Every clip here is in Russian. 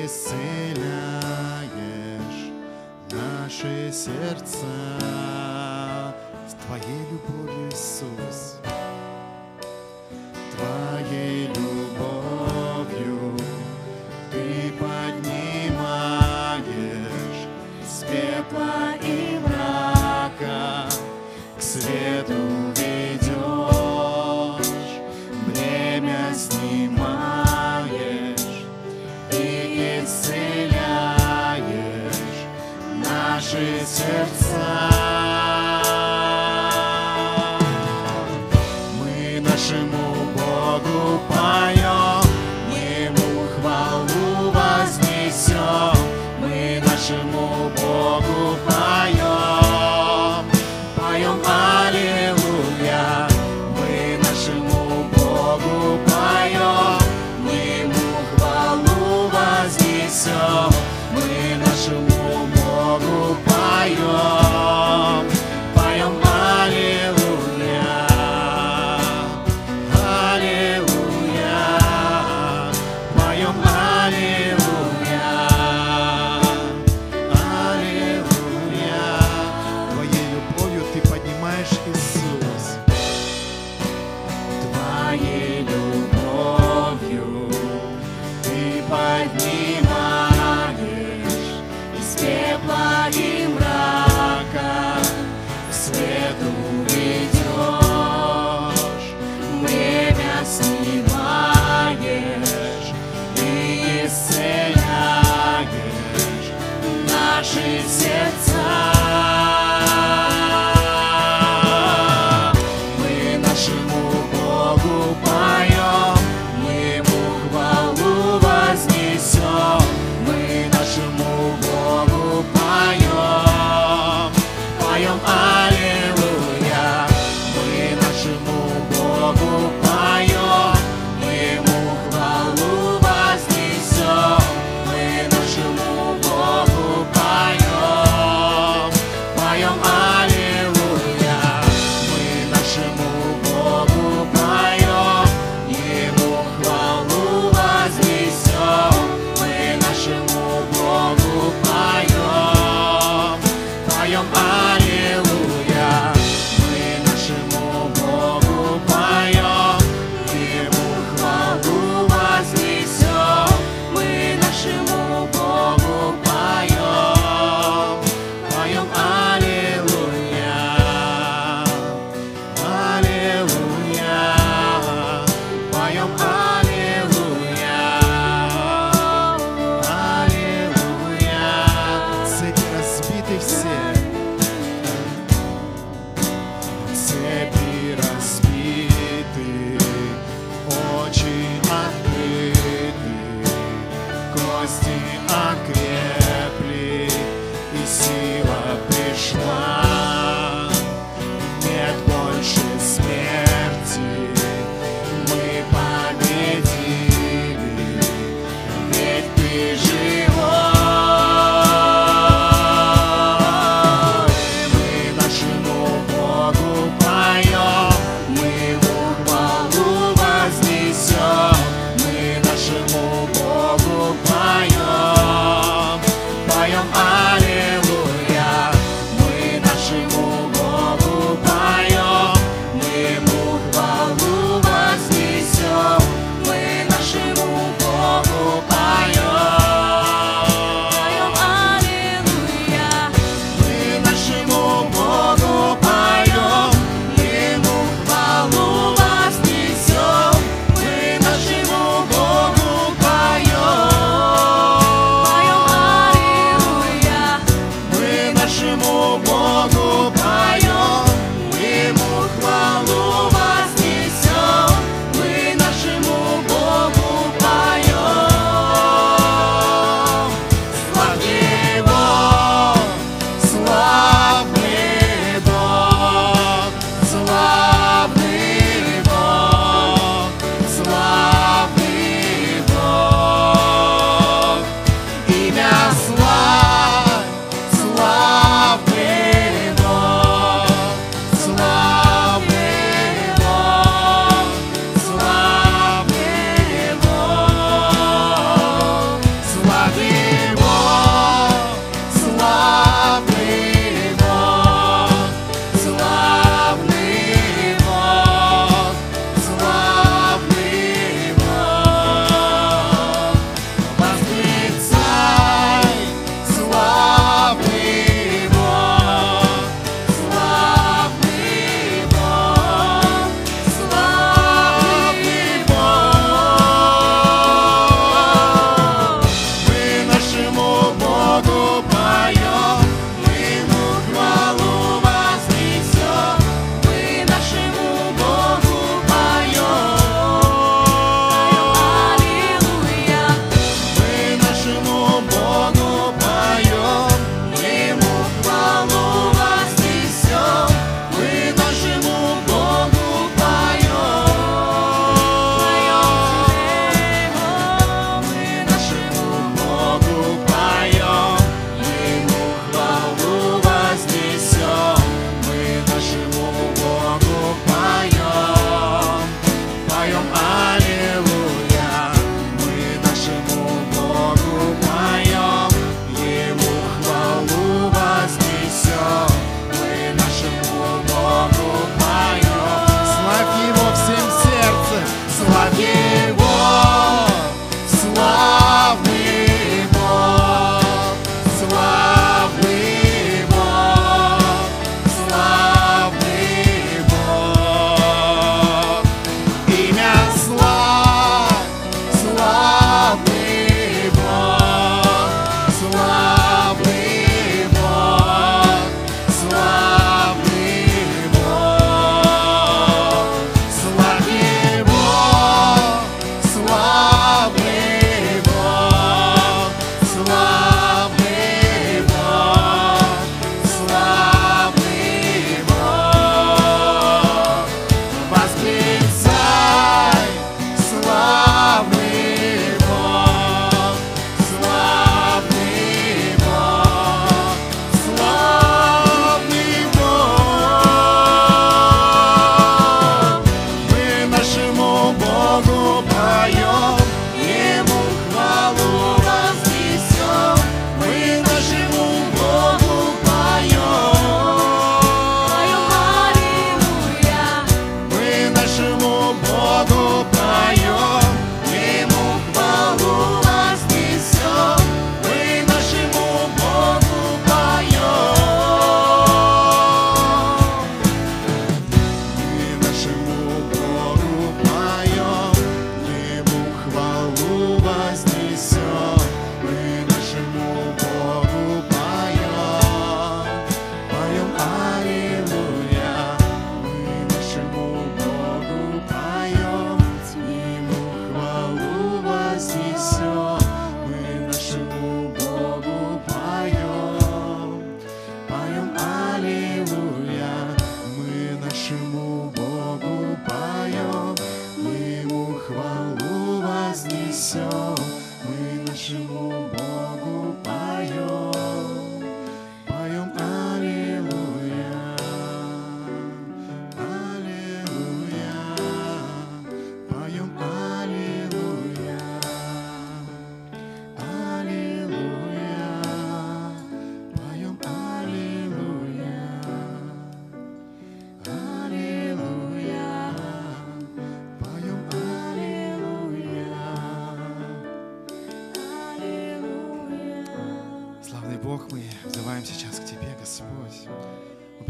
исцеляешь наши сердца с Твоей любовью, Иисус. Твоей любовью Ты поднимаешь с пепла и мрака к свету.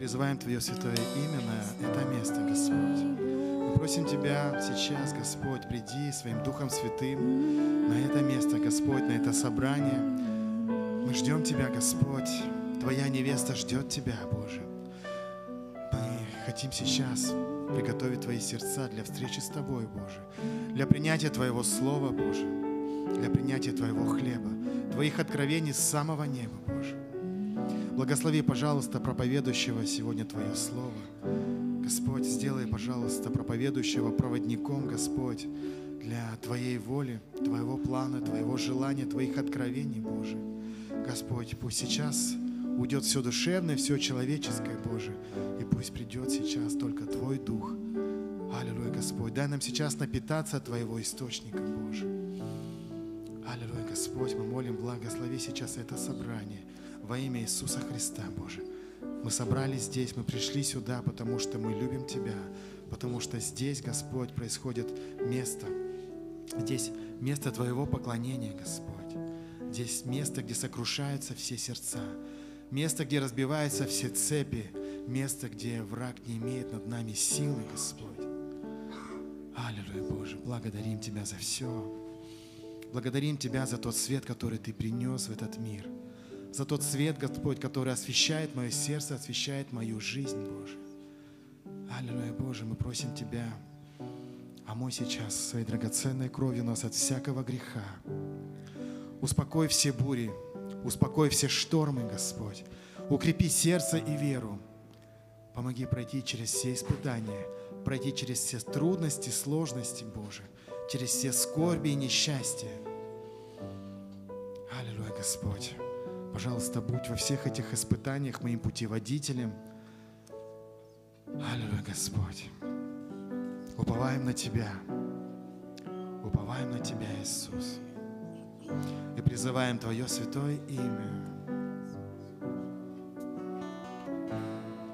Призываем Твое святое имя на это место, Господь. Мы просим Тебя сейчас, Господь, приди своим Духом Святым на это место, Господь, на это собрание. Мы ждем Тебя, Господь. Твоя невеста ждет Тебя, Боже. Мы хотим сейчас приготовить Твои сердца для встречи с Тобой, Боже, для принятия Твоего Слова, Боже, для принятия Твоего хлеба, Твоих откровений с самого неба, Боже. Благослови, пожалуйста, проповедующего сегодня Твое Слово. Господь, сделай, пожалуйста, проповедующего проводником, Господь, для Твоей воли, Твоего плана, Твоего желания, Твоих откровений, Боже. Господь, пусть сейчас уйдет все душевное, все человеческое, Боже, и пусть придет сейчас только Твой Дух. Аллилуйя, Господь. Дай нам сейчас напитаться от Твоего источника, Боже. Аллилуйя, Господь, мы молим, благослови сейчас это собрание во имя Иисуса Христа, Боже. Мы собрались здесь, мы пришли сюда, потому что мы любим Тебя, потому что здесь, Господь, происходит место. Здесь место Твоего поклонения, Господь. Здесь место, где сокрушаются все сердца. Место, где разбиваются все цепи. Место, где враг не имеет над нами силы, Господь. Аллилуйя, Боже, благодарим Тебя за все. Благодарим Тебя за тот свет, который Ты принес в этот мир. За тот свет, Господь, который освещает мое сердце, освещает мою жизнь, Боже. Аллилуйя, Боже, мы просим Тебя, омой сейчас своей драгоценной кровью нас от всякого греха. Успокой все бури, успокой все штормы, Господь. Укрепи сердце и веру. Помоги пройти через все испытания, пройти через все трудности, сложности, Боже, через все скорби и несчастья. Аллилуйя, Господь. Пожалуйста, будь во всех этих испытаниях моим путеводителем. Аллилуйя, Господь. Уповаем на Тебя. Уповаем на Тебя, Иисус. И призываем Твое святое имя.